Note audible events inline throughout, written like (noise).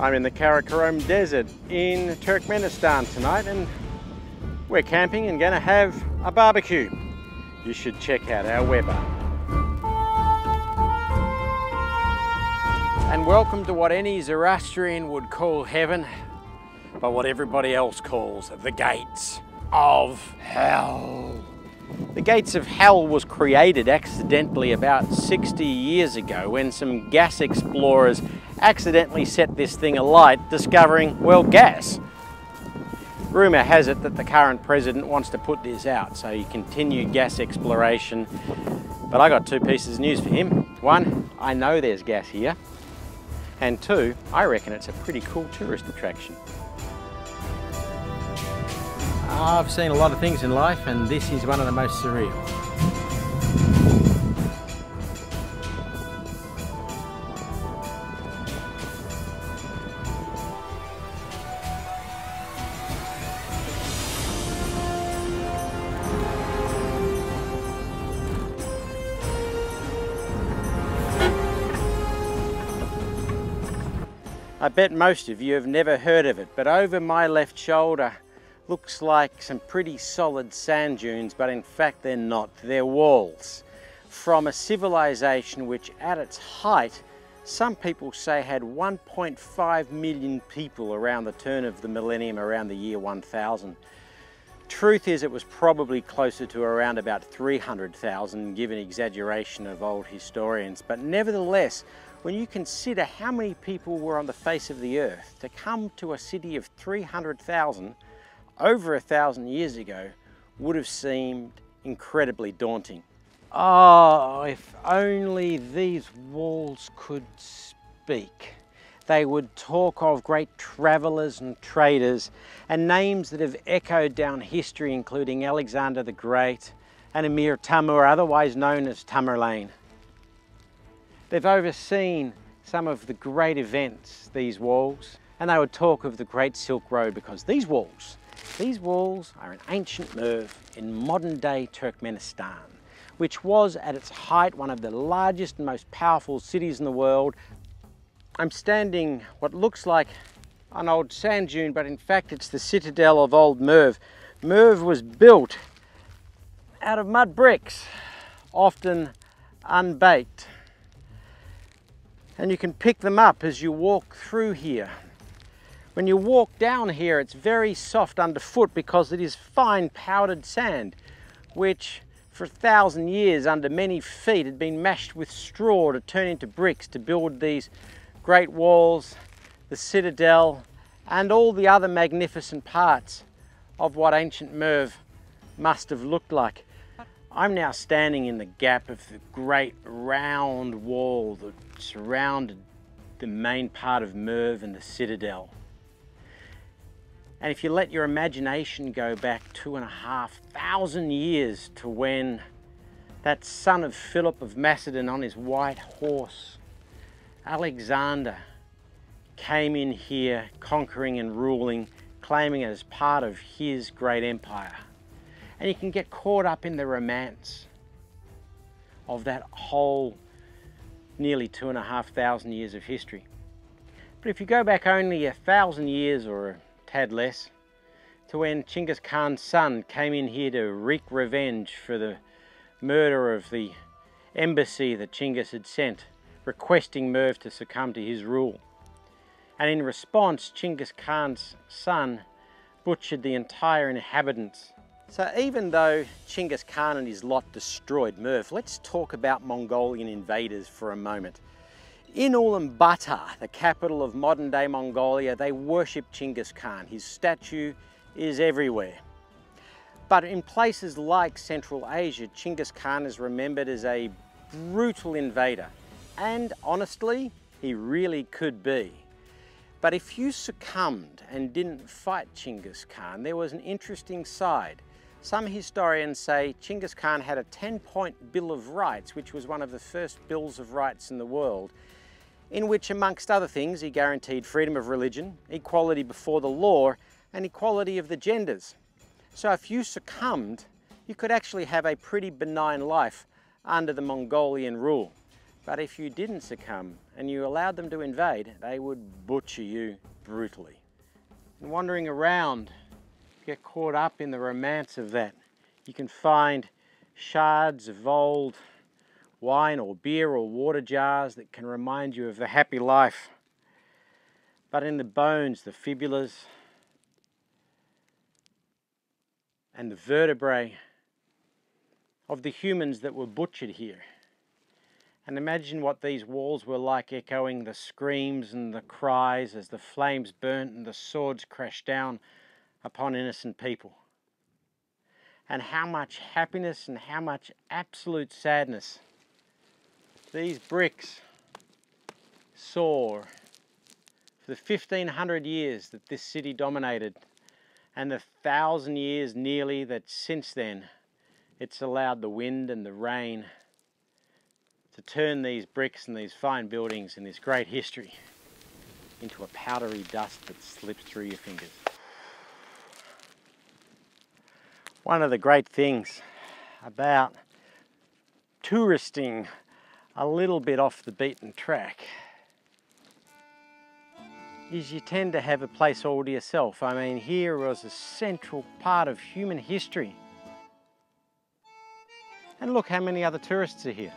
I'm in the Karakum Desert in Turkmenistan tonight and we're camping and to have a barbecue. You should check out our Weber. And welcome to what any Zoroastrian would call heaven, but what everybody else calls the gates of hell. The Gates of Hell was created accidentally about 60 years ago when some gas explorers accidentally set this thing alight, discovering, well, gas. Rumour has it that the current president wants to put this out, so he continued gas exploration. But I got two pieces of news for him. One, I know there's gas here. And two, I reckon it's a pretty cool tourist attraction. I've seen a lot of things in life and this is one of the most surreal. I bet most of you have never heard of it, but over my left shoulder looks like some pretty solid sand dunes, but in fact they're not, they're walls from a civilization which at its height some people say had 1.5 million people around the turn of the millennium, around the year 1000. Truth is it was probably closer to around about 300,000 given exaggeration of old historians, but nevertheless when you consider how many people were on the face of the earth, to come to a city of 300,000 over a thousand years ago would have seemed incredibly daunting. Oh, if only these walls could speak. They would talk of great travellers and traders and names that have echoed down history including Alexander the Great and Emir Timur, otherwise known as Tamerlane. They've overseen some of the great events, these walls, and they would talk of the Great Silk Road because these walls, these walls are an ancient Merv in modern day Turkmenistan, which was at its height one of the largest and most powerful cities in the world. I'm standing what looks like an old sand dune, but in fact it's the citadel of old Merv. Merv was built out of mud bricks, often unbaked and you can pick them up as you walk through here. When you walk down here, it's very soft underfoot because it is fine powdered sand, which for a thousand years under many feet had been mashed with straw to turn into bricks to build these great walls, the citadel, and all the other magnificent parts of what ancient Merv must have looked like. I'm now standing in the gap of the great round wall that surrounded the main part of Merv and the citadel. And if you let your imagination go back two and a half thousand years to when that son of Philip of Macedon on his white horse, Alexander, came in here conquering and ruling, claiming it as part of his great empire and you can get caught up in the romance of that whole nearly two and a half thousand years of history. But if you go back only a thousand years or a tad less, to when Chinggis Khan's son came in here to wreak revenge for the murder of the embassy that Chinggis had sent, requesting Merv to succumb to his rule. And in response, Chinggis Khan's son butchered the entire inhabitants so even though Chinggis Khan and his lot destroyed Merv, let's talk about Mongolian invaders for a moment. In Ulaanbaatar, the capital of modern day Mongolia, they worship Chinggis Khan. His statue is everywhere. But in places like Central Asia, Chinggis Khan is remembered as a brutal invader. And honestly, he really could be. But if you succumbed and didn't fight Chinggis Khan, there was an interesting side. Some historians say Chinggis Khan had a 10-point Bill of Rights, which was one of the first bills of rights in the world, in which, amongst other things, he guaranteed freedom of religion, equality before the law, and equality of the genders. So if you succumbed, you could actually have a pretty benign life under the Mongolian rule. But if you didn't succumb and you allowed them to invade, they would butcher you brutally. And wandering around, get caught up in the romance of that. You can find shards of old wine or beer or water jars that can remind you of the happy life. But in the bones, the fibulas, and the vertebrae of the humans that were butchered here. And imagine what these walls were like, echoing the screams and the cries as the flames burnt and the swords crashed down upon innocent people. And how much happiness and how much absolute sadness these bricks saw for the 1500 years that this city dominated and the thousand years nearly that since then it's allowed the wind and the rain to turn these bricks and these fine buildings and this great history into a powdery dust that slips through your fingers. One of the great things about touristing a little bit off the beaten track is you tend to have a place all to yourself. I mean, here was a central part of human history. And look how many other tourists are here.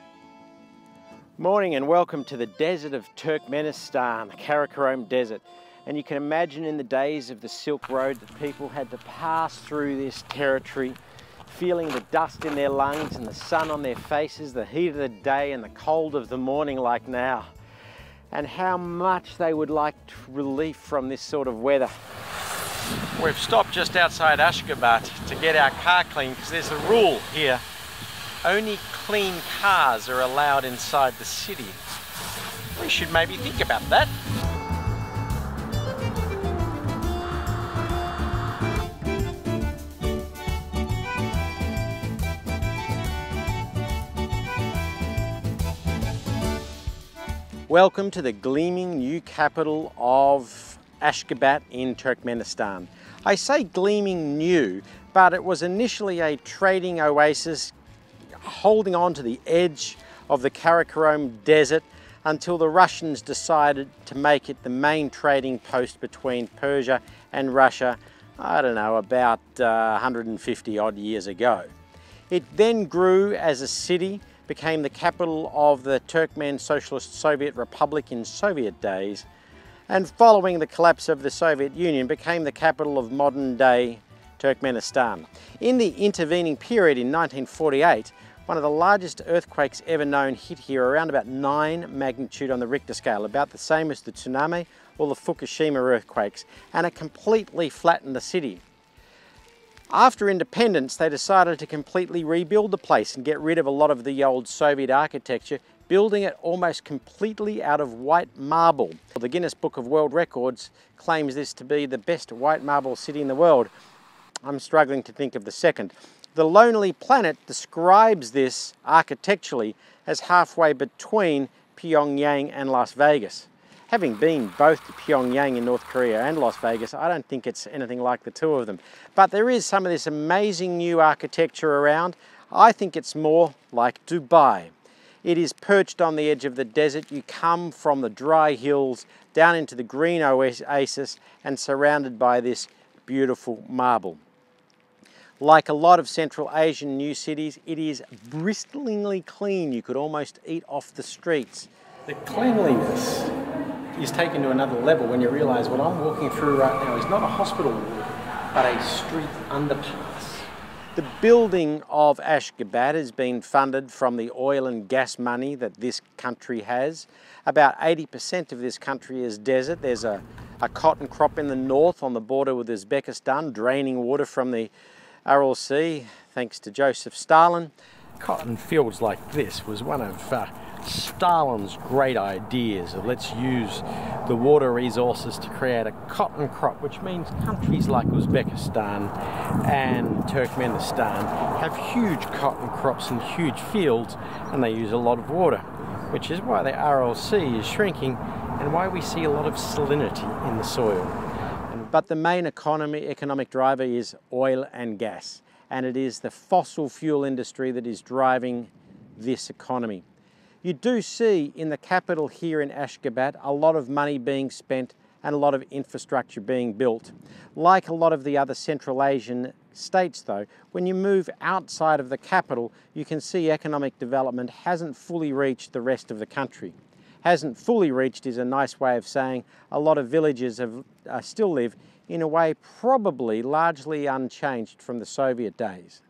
Morning and welcome to the desert of Turkmenistan, the Karakum Desert. And you can imagine in the days of the Silk Road that people had to pass through this territory feeling the dust in their lungs and the sun on their faces, the heat of the day and the cold of the morning like now and how much they would like relief from this sort of weather. We've stopped just outside Ashgabat to get our car clean because there's a rule here. Only clean cars are allowed inside the city. We should maybe think about that. Welcome to the gleaming new capital of Ashgabat in Turkmenistan. I say gleaming new, but it was initially a trading oasis holding on to the edge of the Karakum Desert until the Russians decided to make it the main trading post between Persia and Russia, I don't know, about uh, 150 odd years ago. It then grew as a city became the capital of the Turkmen Socialist Soviet Republic in Soviet days, and following the collapse of the Soviet Union became the capital of modern day Turkmenistan. In the intervening period in 1948, one of the largest earthquakes ever known hit here around about 9 magnitude on the Richter scale, about the same as the tsunami or the Fukushima earthquakes, and it completely flattened the city. After independence, they decided to completely rebuild the place and get rid of a lot of the old Soviet architecture, building it almost completely out of white marble. The Guinness Book of World Records claims this to be the best white marble city in the world. I'm struggling to think of the second. The Lonely Planet describes this architecturally as halfway between Pyongyang and Las Vegas. Having been both to Pyongyang in North Korea and Las Vegas, I don't think it's anything like the two of them. But there is some of this amazing new architecture around. I think it's more like Dubai. It is perched on the edge of the desert. You come from the dry hills down into the green oasis and surrounded by this beautiful marble. Like a lot of Central Asian new cities, it is bristlingly clean. You could almost eat off the streets. The cleanliness is taken to another level when you realise what I'm walking through right now is not a hospital ward, but a street underpass. The building of Ashgabat has been funded from the oil and gas money that this country has. About 80% of this country is desert. There's a, a cotton crop in the north on the border with Uzbekistan, draining water from the Sea, thanks to Joseph Stalin. Cotton fields like this was one of uh, Stalin's great ideas of let's use the water resources to create a cotton crop, which means countries like Uzbekistan and Turkmenistan have huge cotton crops and huge fields, and they use a lot of water, which is why the Aral Sea is shrinking and why we see a lot of salinity in the soil. But the main economy, economic driver is oil and gas, and it is the fossil fuel industry that is driving this economy. You do see in the capital here in Ashgabat a lot of money being spent and a lot of infrastructure being built. Like a lot of the other Central Asian states though, when you move outside of the capital, you can see economic development hasn't fully reached the rest of the country. Hasn't fully reached is a nice way of saying a lot of villages have, uh, still live in a way probably largely unchanged from the Soviet days.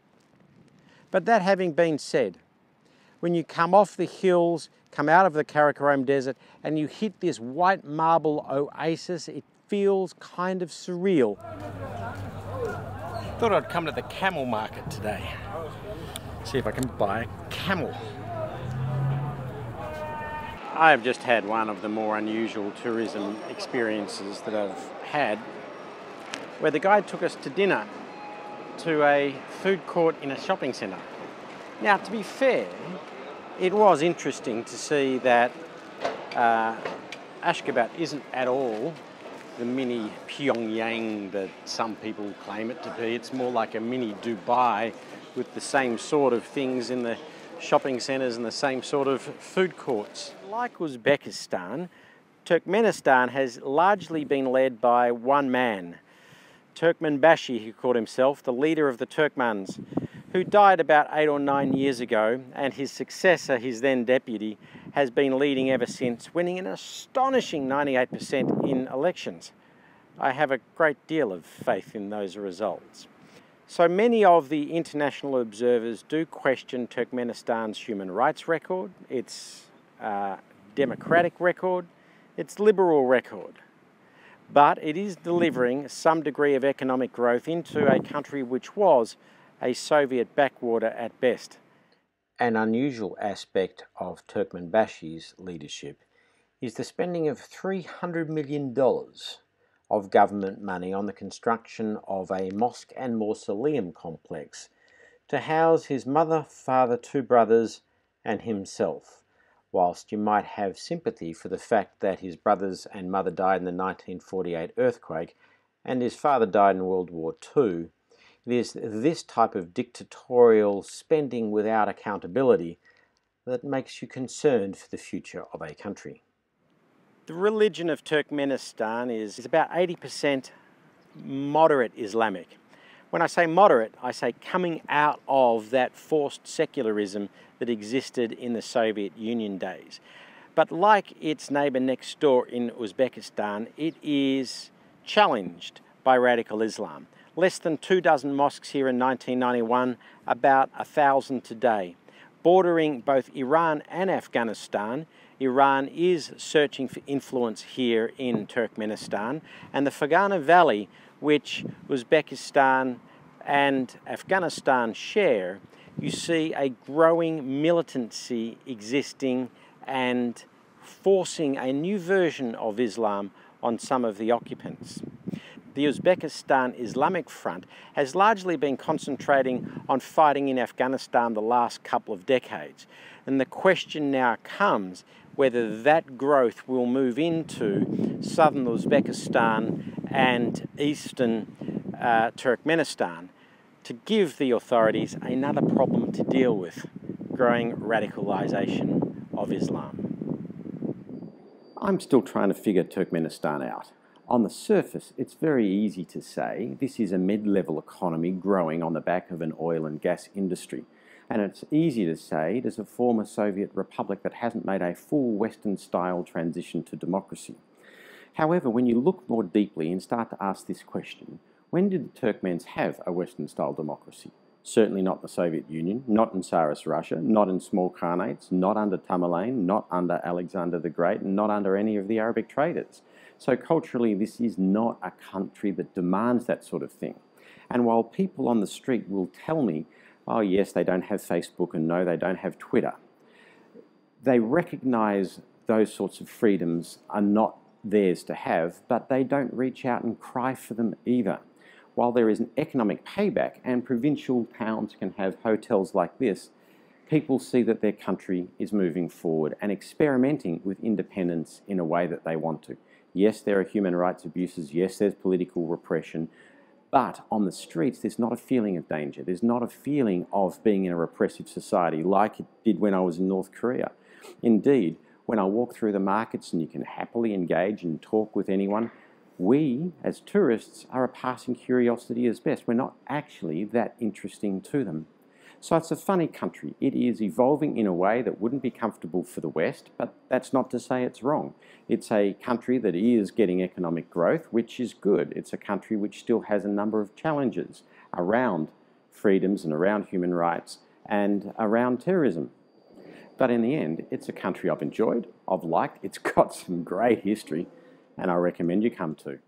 But that having been said, when you come off the hills, come out of the Karakum Desert, and you hit this white marble oasis, it feels kind of surreal. Thought I'd come to the camel market today. See if I can buy a camel. I have just had one of the more unusual tourism experiences that I've had where the guide took us to dinner to a food court in a shopping centre. Now, to be fair, it was interesting to see that uh, Ashgabat isn't at all the mini Pyongyang that some people claim it to be. It's more like a mini Dubai with the same sort of things in the shopping centres and the same sort of food courts. Like Uzbekistan, Turkmenistan has largely been led by one man, Turkmenbashi, he called himself, the leader of the Turkmens, who died about eight or nine years ago, and his successor, his then deputy, has been leading ever since, winning an astonishing 98% in elections. I have a great deal of faith in those results. So many of the international observers do question Turkmenistan's human rights record, its uh, democratic record, its liberal record but it is delivering some degree of economic growth into a country which was a Soviet backwater at best. An unusual aspect of Turkmenbashi's leadership is the spending of $300 million of government money on the construction of a mosque and mausoleum complex to house his mother, father, two brothers, and himself whilst you might have sympathy for the fact that his brothers and mother died in the 1948 earthquake and his father died in World War II, it is this type of dictatorial spending without accountability that makes you concerned for the future of a country. The religion of Turkmenistan is, is about 80% moderate Islamic. When I say moderate, I say coming out of that forced secularism that existed in the Soviet Union days. But like its neighbour next door in Uzbekistan, it is challenged by radical Islam. Less than two dozen mosques here in 1991, about a thousand today. Bordering both Iran and Afghanistan, Iran is searching for influence here in Turkmenistan, and the Fergana Valley which Uzbekistan and Afghanistan share, you see a growing militancy existing and forcing a new version of Islam on some of the occupants. The Uzbekistan Islamic Front has largely been concentrating on fighting in Afghanistan the last couple of decades. And the question now comes whether that growth will move into southern Uzbekistan and eastern uh, Turkmenistan to give the authorities another problem to deal with growing radicalisation of Islam. I'm still trying to figure Turkmenistan out. On the surface, it's very easy to say this is a mid level economy growing on the back of an oil and gas industry. And it's easy to say it is a former Soviet republic that hasn't made a full Western style transition to democracy. However, when you look more deeply and start to ask this question, when did the Turkmens have a Western style democracy? Certainly not the Soviet Union, not in Tsarist Russia, not in small Khanates, not under Tamerlane, not under Alexander the Great, and not under any of the Arabic traders. So culturally, this is not a country that demands that sort of thing. And while people on the street will tell me, oh yes, they don't have Facebook and no, they don't have Twitter, they recognize those sorts of freedoms are not theirs to have, but they don't reach out and cry for them either. While there is an economic payback and provincial towns can have hotels like this, people see that their country is moving forward and experimenting with independence in a way that they want to. Yes, there are human rights abuses. Yes, there's political repression. But on the streets, there's not a feeling of danger. There's not a feeling of being in a repressive society like it did when I was in North Korea. Indeed, when I walk through the markets and you can happily engage and talk with anyone, we, as tourists, are a passing curiosity as best. We're not actually that interesting to them. So it's a funny country. It is evolving in a way that wouldn't be comfortable for the West, but that's not to say it's wrong. It's a country that is getting economic growth, which is good. It's a country which still has a number of challenges around freedoms and around human rights and around terrorism. But in the end, it's a country I've enjoyed, I've liked, it's (laughs) got some great history, and I recommend you come to.